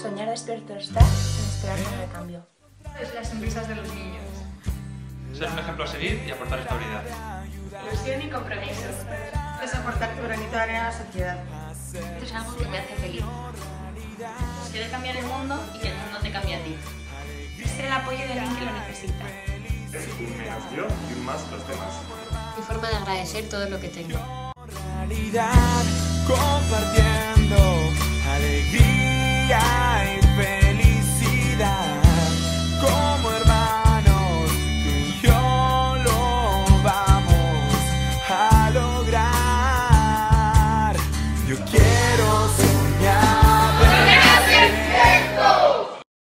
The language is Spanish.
Soñar despierto está en esperar un recambio. Es las sonrisas de los niños. Ser un ejemplo a seguir y aportar estabilidad. Ilusión y compromiso. Es aportar tu granito de arena a la sociedad. Esto es algo que me hace feliz. Pues quiere cambiar el mundo y que el mundo te cambie a ti. Ser el apoyo de alguien que lo necesita. Es un menos yo y un más los demás. Mi forma de agradecer todo lo que tengo.